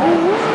Woo!